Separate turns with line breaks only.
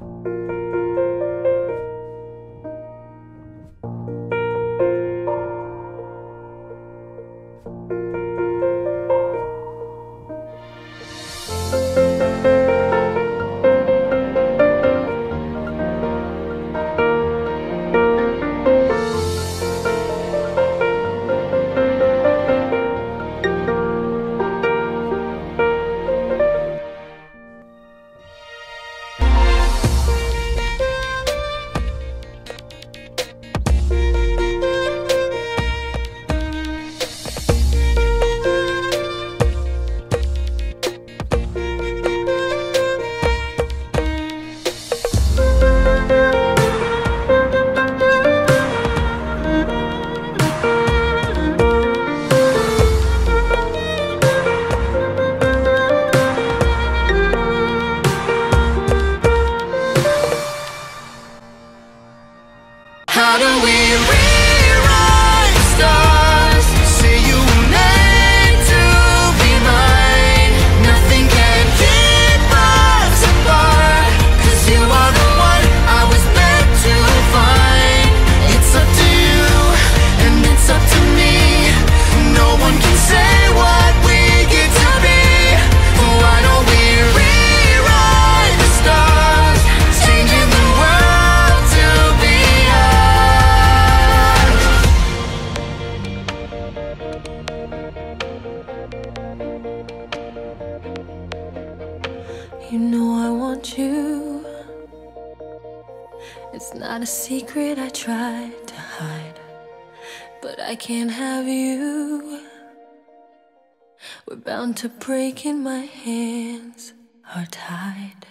How
You know I want you. It's not a secret I tried to hide, but I can't have you. We're bound to break, and my hands are tied.